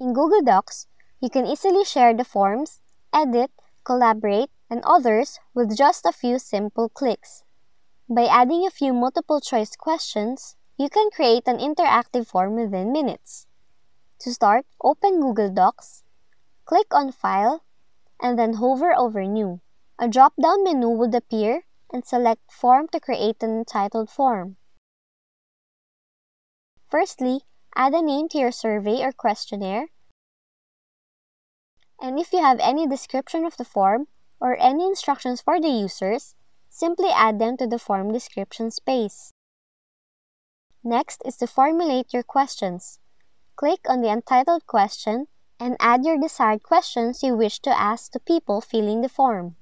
Google Docs, you can easily share the forms, edit, collaborate, and others with just a few simple clicks. By adding a few multiple choice questions, you can create an interactive form within minutes. To start, open Google Docs, click on File, and then hover over New. A drop-down menu would appear and select Form to create an entitled form. Firstly, add a name to your survey or questionnaire. And if you have any description of the form or any instructions for the users, simply add them to the form description space. Next is to formulate your questions. Click on the entitled question and add your desired questions you wish to ask to people filling the form.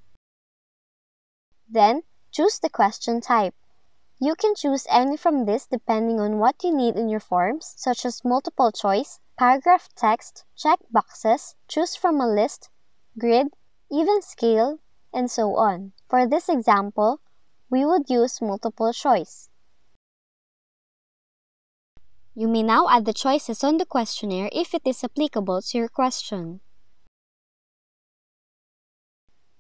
Then, choose the question type. You can choose any from this depending on what you need in your forms, such as multiple choice, paragraph text, check boxes, choose from a list, grid, even scale, and so on. For this example, we would use multiple choice. You may now add the choices on the questionnaire if it is applicable to your question.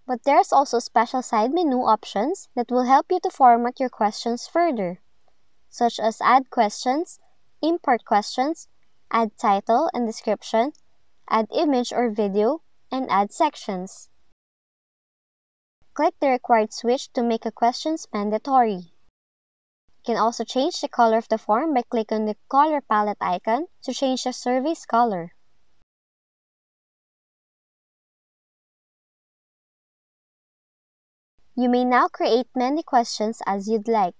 But there's also special side menu options that will help you to format your questions further, such as add questions, import questions, add title and description, add image or video, and add sections. Click the required switch to make a questions mandatory. You can also change the color of the form by clicking the color palette icon to change the survey's color. You may now create many questions as you'd like.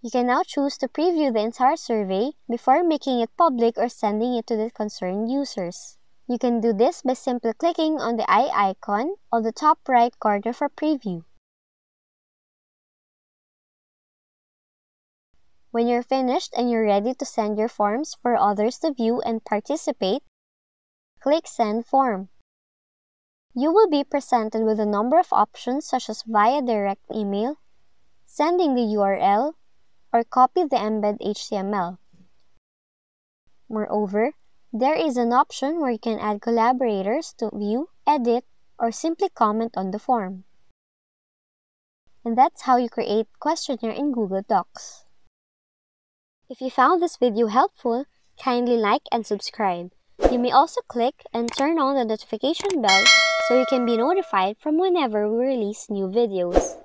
You can now choose to preview the entire survey before making it public or sending it to the concerned users. You can do this by simply clicking on the eye icon on the top right corner for preview. When you're finished and you're ready to send your forms for others to view and participate, click Send Form. You will be presented with a number of options such as via direct email, sending the URL, or copy the embed HTML. Moreover, there is an option where you can add collaborators to view, edit, or simply comment on the form. And that's how you create questionnaire in Google Docs. If you found this video helpful, kindly like and subscribe. You may also click and turn on the notification bell so you can be notified from whenever we release new videos.